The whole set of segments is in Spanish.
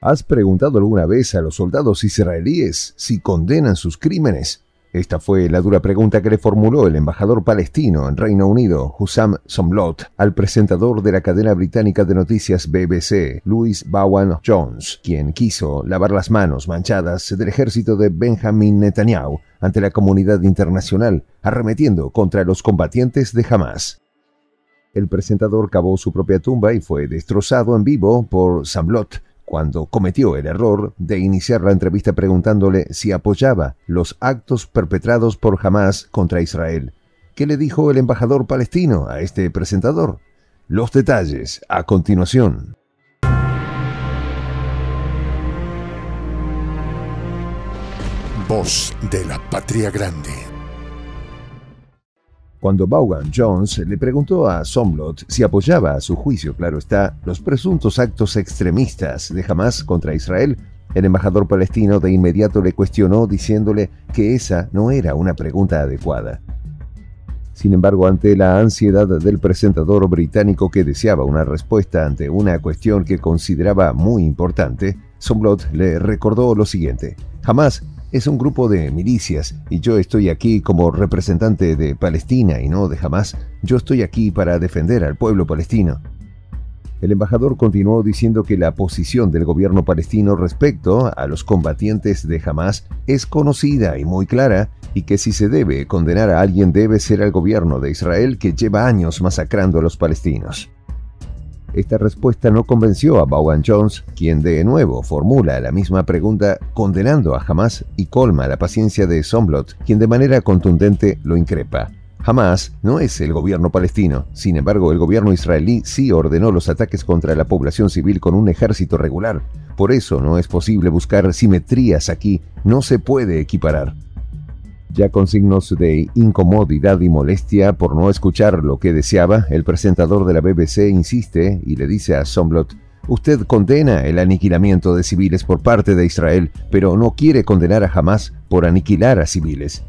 ¿Has preguntado alguna vez a los soldados israelíes si condenan sus crímenes? Esta fue la dura pregunta que le formuló el embajador palestino en Reino Unido, Hussam Somlot, al presentador de la cadena británica de noticias BBC, Louis Bowen Jones, quien quiso lavar las manos manchadas del ejército de Benjamin Netanyahu ante la comunidad internacional, arremetiendo contra los combatientes de Hamas. El presentador cavó su propia tumba y fue destrozado en vivo por Samlot, cuando cometió el error de iniciar la entrevista preguntándole si apoyaba los actos perpetrados por Hamas contra Israel. ¿Qué le dijo el embajador palestino a este presentador? Los detalles a continuación. Voz de la Patria Grande. Cuando Vaughan Jones le preguntó a Somlot si apoyaba a su juicio, claro está, los presuntos actos extremistas de Hamas contra Israel, el embajador palestino de inmediato le cuestionó diciéndole que esa no era una pregunta adecuada. Sin embargo, ante la ansiedad del presentador británico que deseaba una respuesta ante una cuestión que consideraba muy importante, Somlot le recordó lo siguiente. Jamás es un grupo de milicias y yo estoy aquí como representante de Palestina y no de Hamas. Yo estoy aquí para defender al pueblo palestino. El embajador continuó diciendo que la posición del gobierno palestino respecto a los combatientes de Hamas es conocida y muy clara y que si se debe condenar a alguien debe ser al gobierno de Israel que lleva años masacrando a los palestinos. Esta respuesta no convenció a Bowen Jones, quien de nuevo formula la misma pregunta condenando a Hamas y colma la paciencia de Somblot, quien de manera contundente lo increpa. Hamas no es el gobierno palestino, sin embargo el gobierno israelí sí ordenó los ataques contra la población civil con un ejército regular. Por eso no es posible buscar simetrías aquí, no se puede equiparar. Ya con signos de incomodidad y molestia por no escuchar lo que deseaba, el presentador de la BBC insiste y le dice a Somblot, Usted condena el aniquilamiento de civiles por parte de Israel, pero no quiere condenar a Hamas por aniquilar a civiles.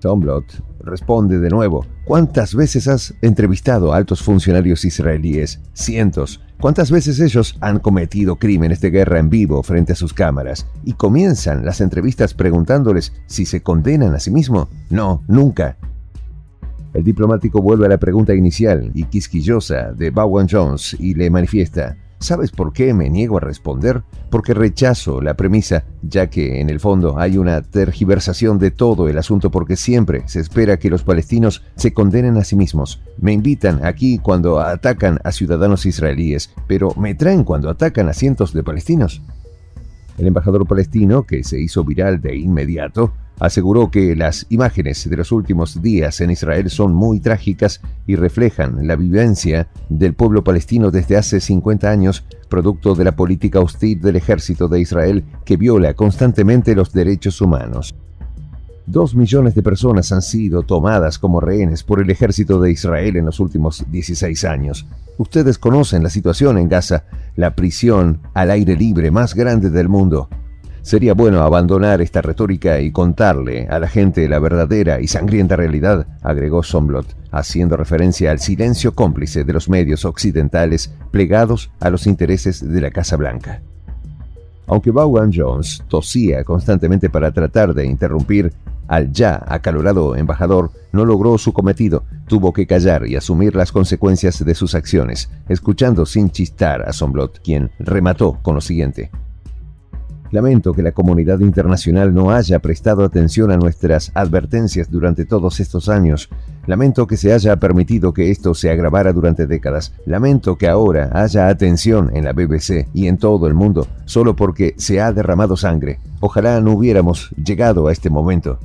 Somblot responde de nuevo, ¿cuántas veces has entrevistado a altos funcionarios israelíes? Cientos. ¿Cuántas veces ellos han cometido crímenes de guerra en vivo frente a sus cámaras? Y comienzan las entrevistas preguntándoles si se condenan a sí mismos. No, nunca. El diplomático vuelve a la pregunta inicial y quisquillosa de Bowen Jones y le manifiesta, ¿Sabes por qué me niego a responder? Porque rechazo la premisa, ya que en el fondo hay una tergiversación de todo el asunto porque siempre se espera que los palestinos se condenen a sí mismos. Me invitan aquí cuando atacan a ciudadanos israelíes, pero me traen cuando atacan a cientos de palestinos. El embajador palestino, que se hizo viral de inmediato, aseguró que las imágenes de los últimos días en Israel son muy trágicas y reflejan la vivencia del pueblo palestino desde hace 50 años, producto de la política hostil del ejército de Israel que viola constantemente los derechos humanos. Dos millones de personas han sido tomadas como rehenes por el ejército de Israel en los últimos 16 años. Ustedes conocen la situación en Gaza, la prisión al aire libre más grande del mundo. Sería bueno abandonar esta retórica y contarle a la gente la verdadera y sangrienta realidad, agregó Somblot, haciendo referencia al silencio cómplice de los medios occidentales plegados a los intereses de la Casa Blanca. Aunque Vaughan Jones tosía constantemente para tratar de interrumpir al ya acalorado embajador, no logró su cometido, tuvo que callar y asumir las consecuencias de sus acciones, escuchando sin chistar a Somblot, quien remató con lo siguiente. Lamento que la comunidad internacional no haya prestado atención a nuestras advertencias durante todos estos años. Lamento que se haya permitido que esto se agravara durante décadas. Lamento que ahora haya atención en la BBC y en todo el mundo solo porque se ha derramado sangre. Ojalá no hubiéramos llegado a este momento.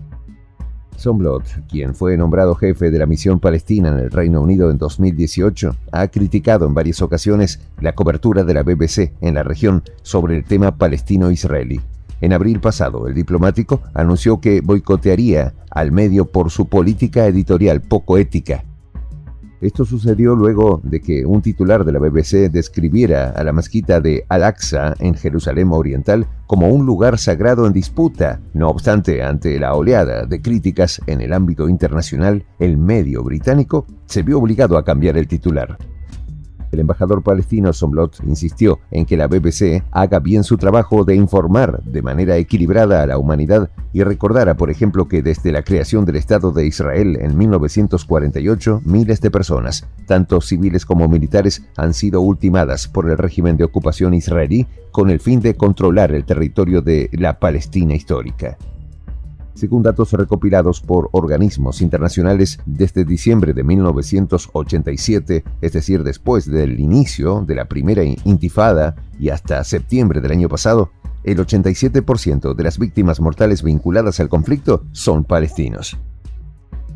Somblot, quien fue nombrado jefe de la misión palestina en el Reino Unido en 2018, ha criticado en varias ocasiones la cobertura de la BBC en la región sobre el tema palestino-israelí. En abril pasado, el diplomático anunció que boicotearía al medio por su política editorial poco ética esto sucedió luego de que un titular de la BBC describiera a la mezquita de Al-Aqsa en Jerusalén Oriental como un lugar sagrado en disputa. No obstante, ante la oleada de críticas en el ámbito internacional, el medio británico se vio obligado a cambiar el titular. El embajador palestino Somlot insistió en que la BBC haga bien su trabajo de informar de manera equilibrada a la humanidad y recordara, por ejemplo, que desde la creación del Estado de Israel en 1948, miles de personas, tanto civiles como militares, han sido ultimadas por el régimen de ocupación israelí con el fin de controlar el territorio de la Palestina histórica según datos recopilados por organismos internacionales desde diciembre de 1987, es decir, después del inicio de la primera intifada y hasta septiembre del año pasado, el 87% de las víctimas mortales vinculadas al conflicto son palestinos.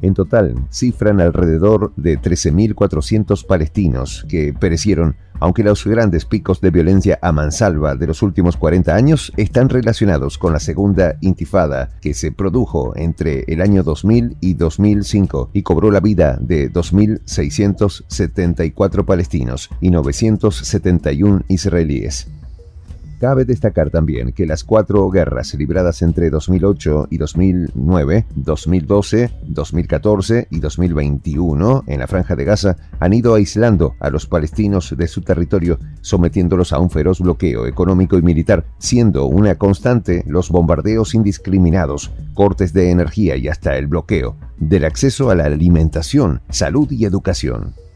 En total, cifran alrededor de 13.400 palestinos que perecieron, aunque los grandes picos de violencia a mansalva de los últimos 40 años están relacionados con la segunda intifada que se produjo entre el año 2000 y 2005 y cobró la vida de 2.674 palestinos y 971 israelíes. Cabe destacar también que las cuatro guerras libradas entre 2008 y 2009, 2012, 2014 y 2021 en la franja de Gaza han ido aislando a los palestinos de su territorio, sometiéndolos a un feroz bloqueo económico y militar, siendo una constante los bombardeos indiscriminados, cortes de energía y hasta el bloqueo del acceso a la alimentación, salud y educación.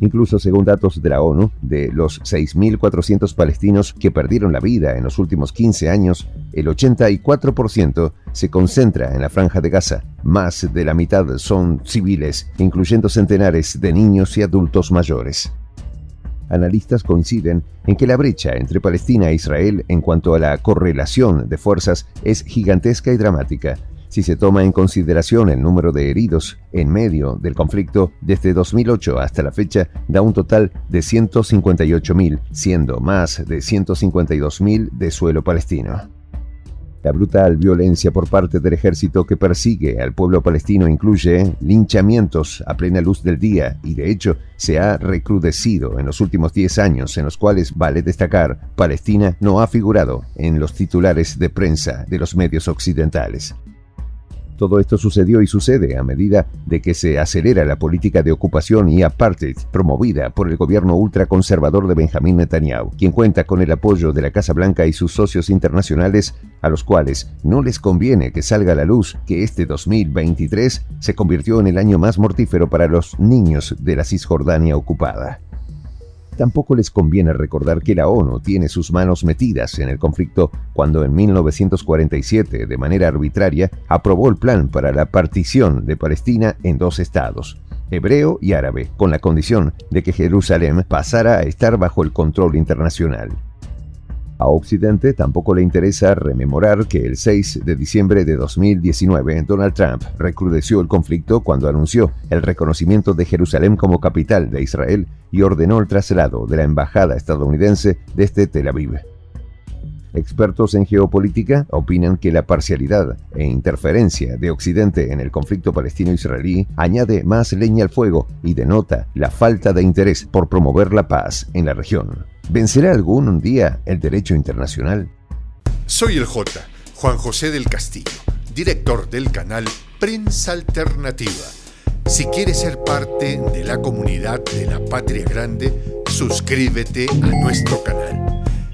Incluso según datos de la ONU, de los 6.400 palestinos que perdieron la vida en los últimos 15 años, el 84% se concentra en la franja de Gaza. Más de la mitad son civiles, incluyendo centenares de niños y adultos mayores. Analistas coinciden en que la brecha entre Palestina e Israel en cuanto a la correlación de fuerzas es gigantesca y dramática, si se toma en consideración el número de heridos en medio del conflicto desde 2008 hasta la fecha, da un total de 158.000, siendo más de 152.000 de suelo palestino. La brutal violencia por parte del ejército que persigue al pueblo palestino incluye linchamientos a plena luz del día y de hecho se ha recrudecido en los últimos 10 años en los cuales vale destacar Palestina no ha figurado en los titulares de prensa de los medios occidentales. Todo esto sucedió y sucede a medida de que se acelera la política de ocupación y apartheid promovida por el gobierno ultraconservador de Benjamín Netanyahu, quien cuenta con el apoyo de la Casa Blanca y sus socios internacionales, a los cuales no les conviene que salga a la luz que este 2023 se convirtió en el año más mortífero para los niños de la Cisjordania ocupada. Tampoco les conviene recordar que la ONU tiene sus manos metidas en el conflicto cuando en 1947, de manera arbitraria, aprobó el plan para la partición de Palestina en dos estados, hebreo y árabe, con la condición de que Jerusalén pasara a estar bajo el control internacional. A Occidente tampoco le interesa rememorar que el 6 de diciembre de 2019 Donald Trump recrudeció el conflicto cuando anunció el reconocimiento de Jerusalén como capital de Israel y ordenó el traslado de la embajada estadounidense desde Tel Aviv. Expertos en geopolítica opinan que la parcialidad e interferencia de Occidente en el conflicto palestino-israelí añade más leña al fuego y denota la falta de interés por promover la paz en la región. ¿Vencerá algún un día el derecho internacional? Soy el J, Juan José del Castillo, director del canal Prensa Alternativa. Si quieres ser parte de la comunidad de la Patria Grande, suscríbete a nuestro canal.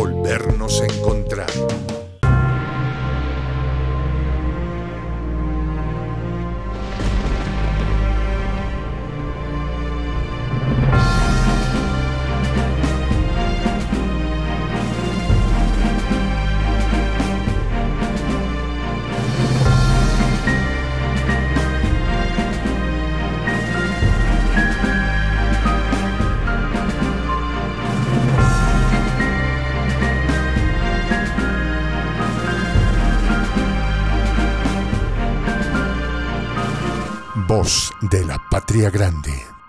volvernos a encontrar. Voz de la Patria Grande.